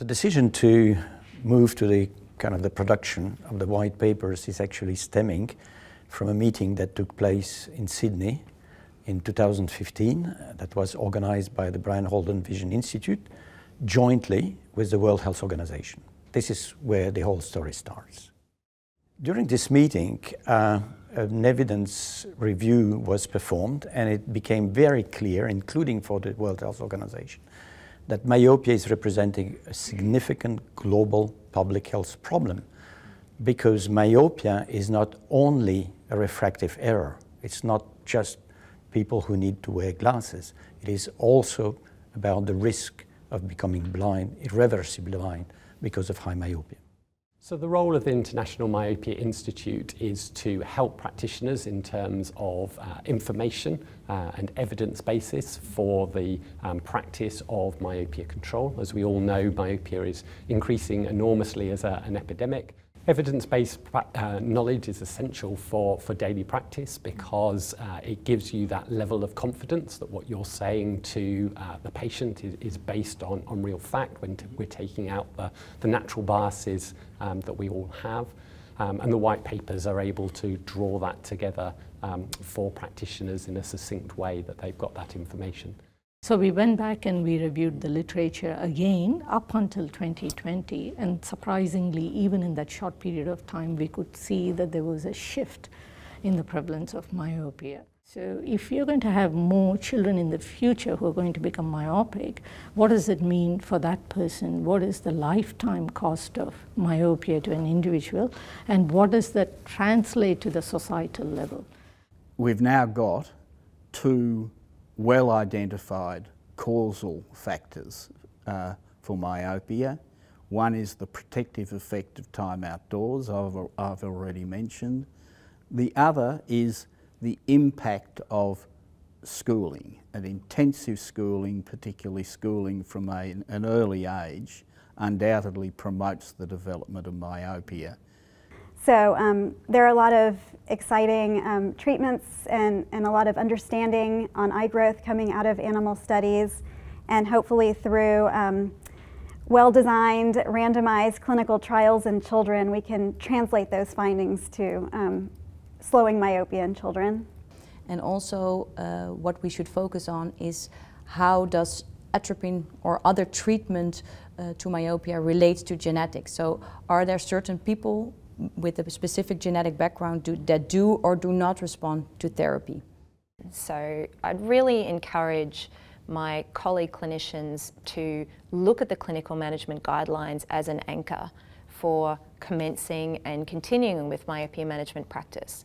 The decision to move to the kind of the production of the white papers is actually stemming from a meeting that took place in Sydney in 2015 uh, that was organized by the Brian Holden Vision Institute jointly with the World Health Organization. This is where the whole story starts. During this meeting, uh, an evidence review was performed and it became very clear, including for the World Health Organization, that myopia is representing a significant global public health problem because myopia is not only a refractive error. It's not just people who need to wear glasses. It is also about the risk of becoming blind, irreversibly blind, because of high myopia. So the role of the International Myopia Institute is to help practitioners in terms of uh, information uh, and evidence basis for the um, practice of myopia control. As we all know, myopia is increasing enormously as a, an epidemic. Evidence-based uh, knowledge is essential for, for daily practice because uh, it gives you that level of confidence that what you're saying to uh, the patient is, is based on, on real fact when we're taking out the, the natural biases um, that we all have. Um, and the white papers are able to draw that together um, for practitioners in a succinct way that they've got that information. So we went back and we reviewed the literature again up until 2020 and surprisingly even in that short period of time we could see that there was a shift in the prevalence of myopia. So if you're going to have more children in the future who are going to become myopic, what does it mean for that person? What is the lifetime cost of myopia to an individual? And what does that translate to the societal level? We've now got two well identified causal factors uh, for myopia. One is the protective effect of time outdoors, I've, I've already mentioned. The other is the impact of schooling, and intensive schooling, particularly schooling from a, an early age, undoubtedly promotes the development of myopia. So um, there are a lot of exciting um, treatments and, and a lot of understanding on eye growth coming out of animal studies and hopefully through um, well-designed randomized clinical trials in children we can translate those findings to um, slowing myopia in children. And also uh, what we should focus on is how does atropine or other treatment uh, to myopia relates to genetics. So are there certain people with a specific genetic background do, that do or do not respond to therapy. So I'd really encourage my colleague clinicians to look at the clinical management guidelines as an anchor for commencing and continuing with myopia management practice.